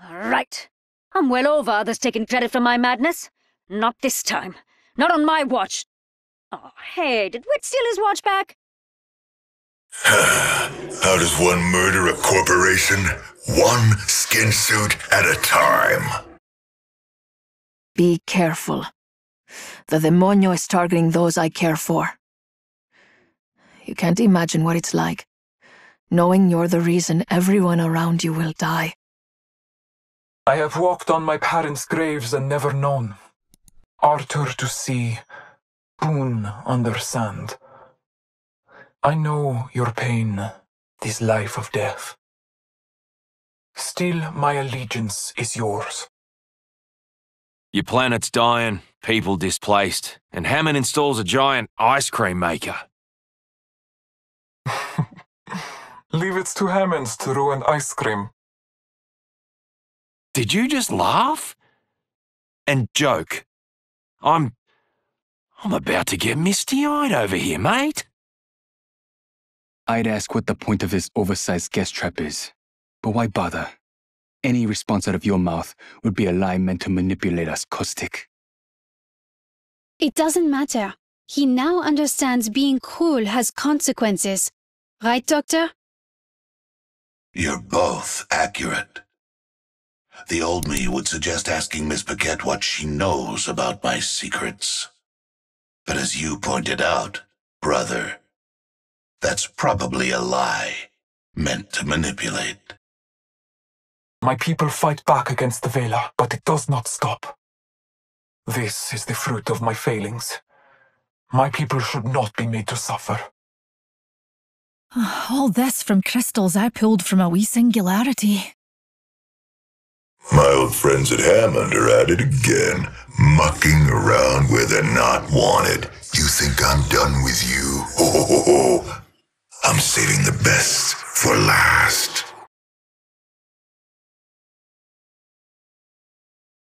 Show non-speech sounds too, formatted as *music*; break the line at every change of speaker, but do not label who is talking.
Right. I'm well over others taking credit for my madness. Not this time. Not on my watch. Oh, hey, did Wit steal his watch back? *sighs*
How does one murder a corporation? One skin suit at a time.
Be careful. The demonio is targeting those I care for. You can't imagine what it's like, knowing you're the reason everyone around you will die.
I have walked on my parents' graves and never known. Arthur to sea, Boone under sand. I know your pain, this life of death. Still, my allegiance is yours.
Your planet's dying, people displaced, and Hammond installs a giant ice cream maker. *laughs*
Leave it to Hammonds to ruin ice cream.
Did you just laugh? And joke? I'm. I'm about to get misty eyed over here, mate.
I'd ask what the point of this oversized gas trap is. But why bother? Any response out of your mouth would be a lie meant to manipulate us, Caustic.
It doesn't matter. He now understands being cruel has consequences. Right, Doctor?
You're both accurate. The old me would suggest asking Miss Paquette what she knows about my secrets. But as you pointed out, brother, that's probably a lie meant to manipulate.
My people fight back against the Vela, but it does not stop. This is the fruit of my failings. My people should not be made to suffer.
Ah, all this from crystals I pulled from a wee singularity.
My old friends at Hammond are at it again, mucking around where they're not wanted. You think I'm done with you? *laughs* Ho, ho, ho, ho. I'm saving the best for last.